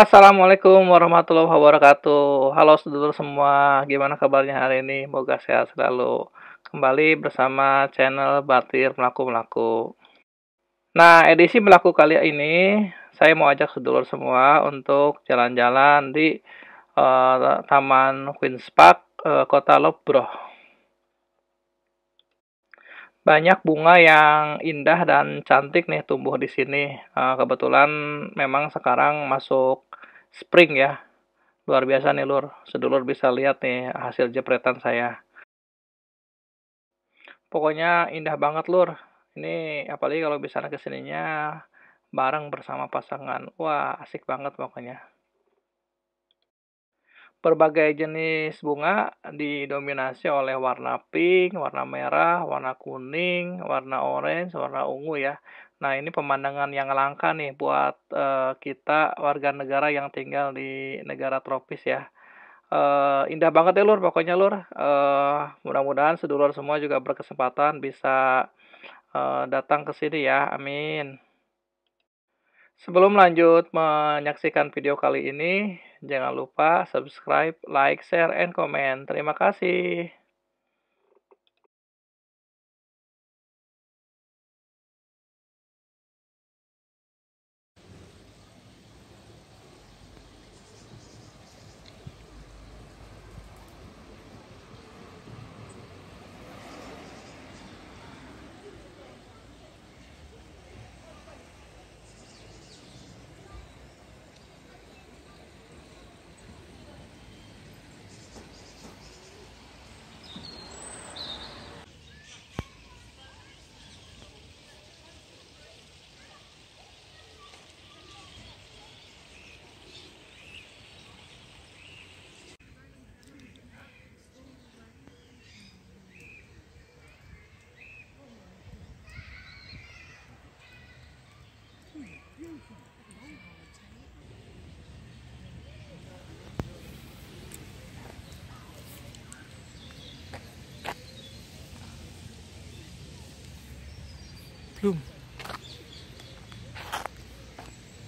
Assalamualaikum warahmatullahi wabarakatuh. Halo sedulur semua, gimana kabarnya hari ini? Moga sehat selalu. Kembali bersama channel Batir Melaku Melaku. Nah, edisi Melaku kali ini saya mau ajak sedulur semua untuk jalan-jalan di uh, Taman Queen's Park, uh, Kota Lobroh banyak bunga yang indah dan cantik nih tumbuh di sini. Uh, kebetulan memang sekarang masuk spring ya. Luar biasa nih lur. Sedulur bisa lihat nih hasil jepretan saya. Pokoknya indah banget lur. Ini apalagi kalau bisa ke sininya bareng bersama pasangan. Wah, asik banget pokoknya. Berbagai jenis bunga didominasi oleh warna pink, warna merah, warna kuning, warna orange, warna ungu ya. Nah, ini pemandangan yang langka nih buat uh, kita warga negara yang tinggal di negara tropis ya. Uh, indah banget ya lur, pokoknya lur. Uh, mudah-mudahan sedulur semua juga berkesempatan bisa uh, datang ke sini ya. Amin. Sebelum lanjut menyaksikan video kali ini, jangan lupa subscribe, like, share, and comment. Terima kasih. Belum.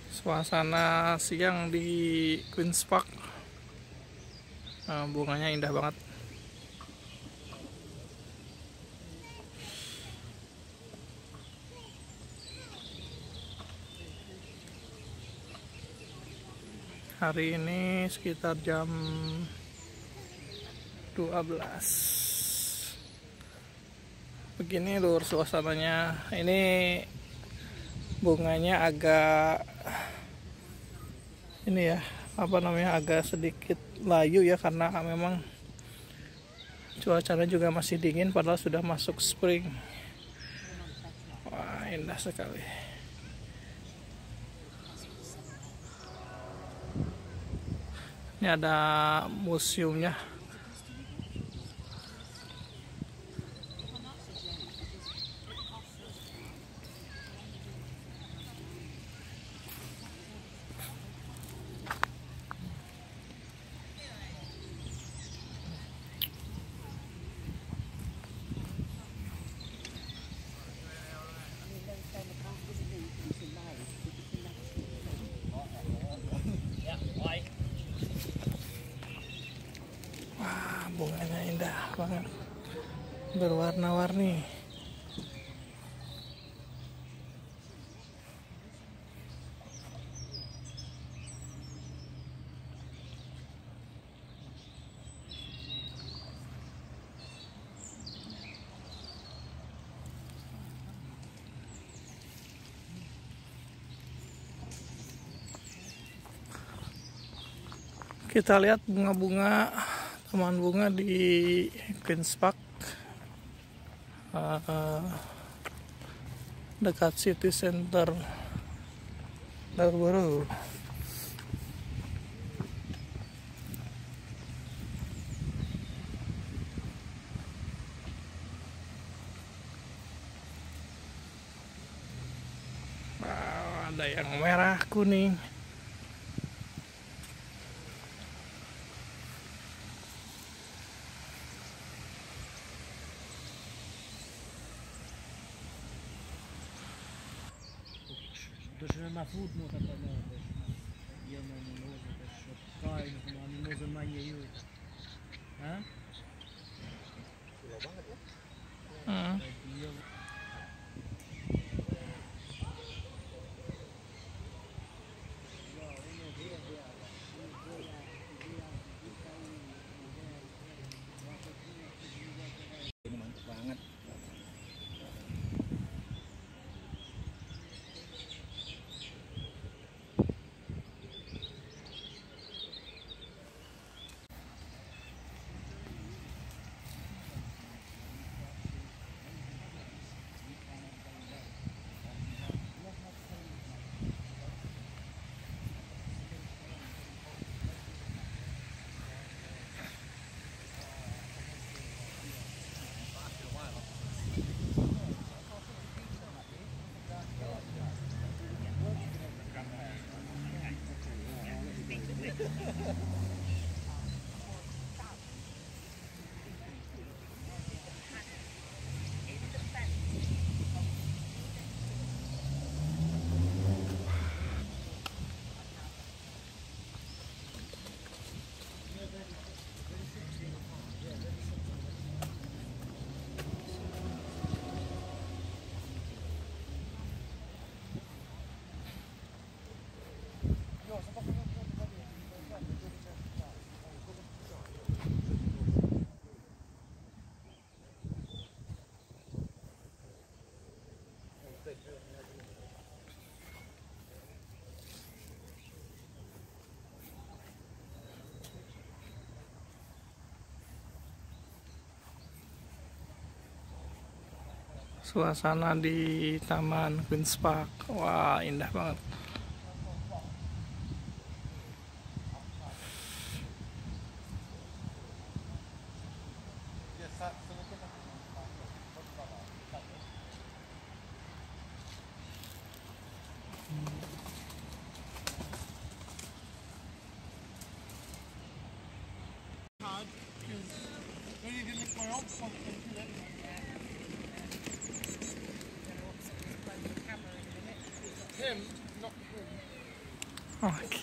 Suasana siang di Queen's Park nah, bunganya indah banget. Hari ini sekitar jam 12 begini lur suasananya. Ini bunganya agak ini ya apa namanya agak sedikit layu ya karena memang cuacanya juga masih dingin padahal sudah masuk spring. Wah indah sekali. Ini ada museumnya bunganya indah banget. Berwarna-warni. Kita lihat bunga-bunga taman bunga di Queen's Park uh, dekat city center baru wow, ada yang merah kuning Тож на фут можна подати, я на не можу, так що кайну, а не можу на неї. А? А? Ha ha ha. Suasana di Taman Queen's Park. Wah, indah banget. then you Him, not him. Oke.